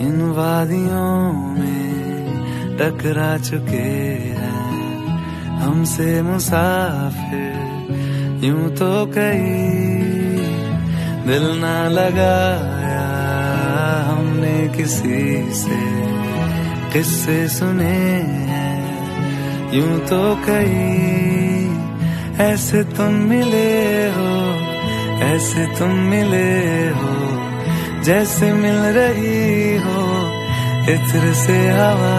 इन वादियों में टकरा चुके हैं। हमसे मुसाफिर यूँ तो कई दिल ना लगाया हमने किसी से। किस्से सुने हैं, यूँ तो कई ऐसे तुम मिले हो, ऐसे तुम मिले हो, जैसे मिल रही इत्र से हवा